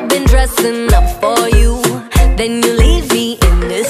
i've been dressing up for you. Then you leave me in this